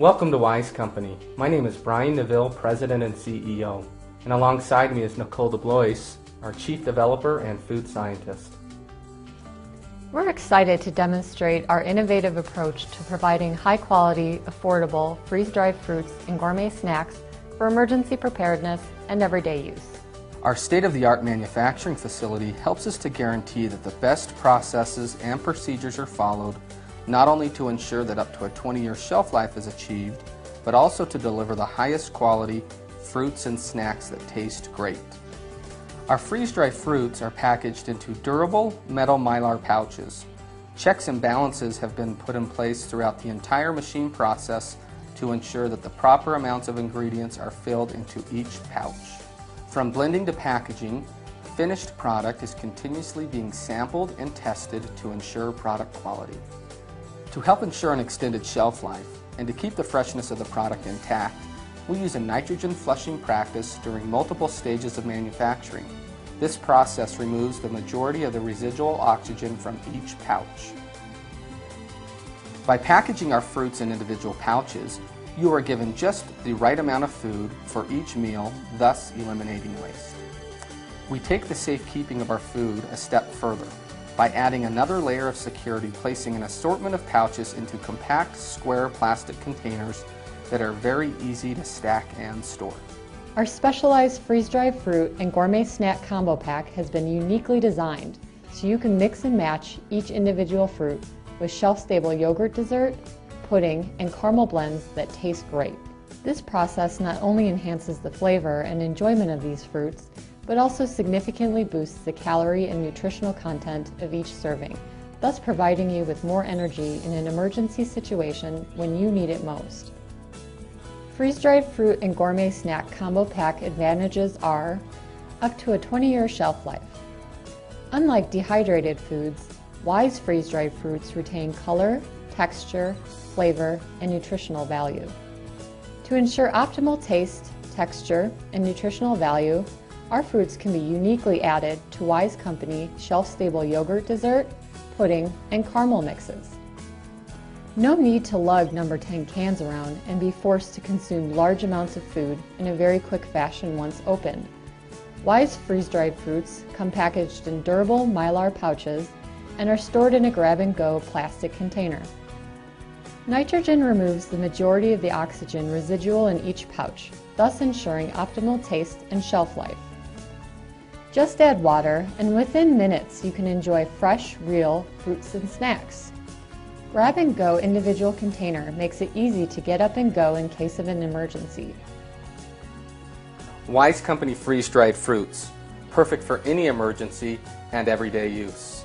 Welcome to Wise Company. My name is Brian Neville, President and CEO, and alongside me is Nicole DeBlois, our Chief Developer and Food Scientist. We're excited to demonstrate our innovative approach to providing high quality, affordable, freeze dried fruits and gourmet snacks for emergency preparedness and everyday use. Our state-of-the-art manufacturing facility helps us to guarantee that the best processes and procedures are followed, not only to ensure that up to a 20-year shelf life is achieved, but also to deliver the highest quality fruits and snacks that taste great. Our freeze-dried fruits are packaged into durable metal mylar pouches. Checks and balances have been put in place throughout the entire machine process to ensure that the proper amounts of ingredients are filled into each pouch. From blending to packaging, finished product is continuously being sampled and tested to ensure product quality. To help ensure an extended shelf life and to keep the freshness of the product intact, we use a nitrogen flushing practice during multiple stages of manufacturing. This process removes the majority of the residual oxygen from each pouch. By packaging our fruits in individual pouches, you are given just the right amount of food for each meal, thus eliminating waste. We take the safekeeping of our food a step further by adding another layer of security placing an assortment of pouches into compact square plastic containers that are very easy to stack and store. Our specialized freeze-dried fruit and gourmet snack combo pack has been uniquely designed so you can mix and match each individual fruit with shelf-stable yogurt dessert, pudding, and caramel blends that taste great. This process not only enhances the flavor and enjoyment of these fruits, but also significantly boosts the calorie and nutritional content of each serving, thus providing you with more energy in an emergency situation when you need it most. Freeze-dried fruit and gourmet snack combo pack advantages are up to a 20-year shelf life. Unlike dehydrated foods, Wise freeze-dried fruits retain color, texture, flavor, and nutritional value. To ensure optimal taste, texture, and nutritional value, our fruits can be uniquely added to Wise Company shelf-stable yogurt dessert, pudding, and caramel mixes. No need to lug number 10 cans around and be forced to consume large amounts of food in a very quick fashion once opened. Wise freeze-dried fruits come packaged in durable mylar pouches and are stored in a grab-and-go plastic container. Nitrogen removes the majority of the oxygen residual in each pouch, thus ensuring optimal taste and shelf life. Just add water, and within minutes you can enjoy fresh, real fruits and snacks. Grab and go individual container makes it easy to get up and go in case of an emergency. Wise Company freeze dried fruits, perfect for any emergency and everyday use.